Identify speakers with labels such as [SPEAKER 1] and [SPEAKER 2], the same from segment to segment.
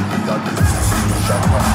[SPEAKER 1] Shut up.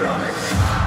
[SPEAKER 2] Electronics.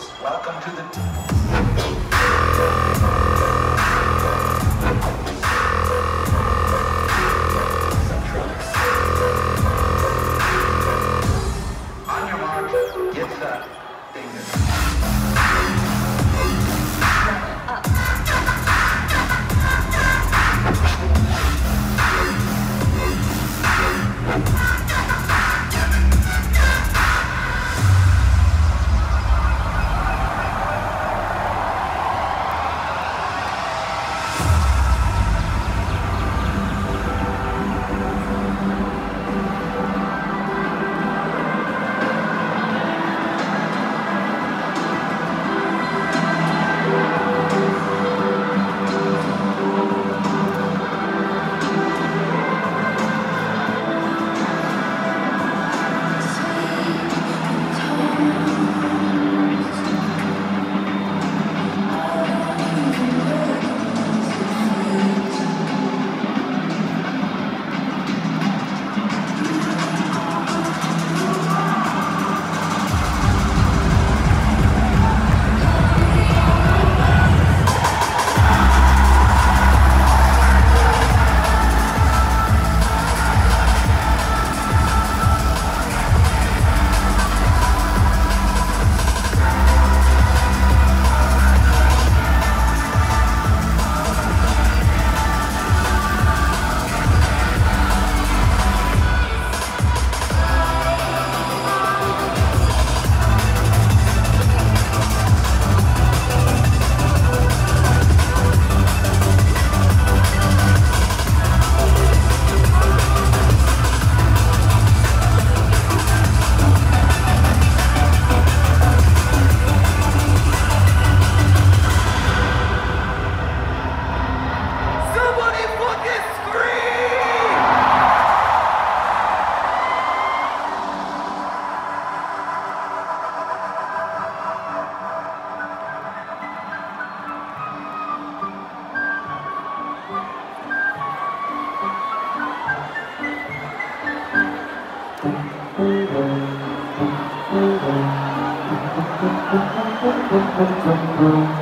[SPEAKER 2] Welcome to the
[SPEAKER 3] Alright,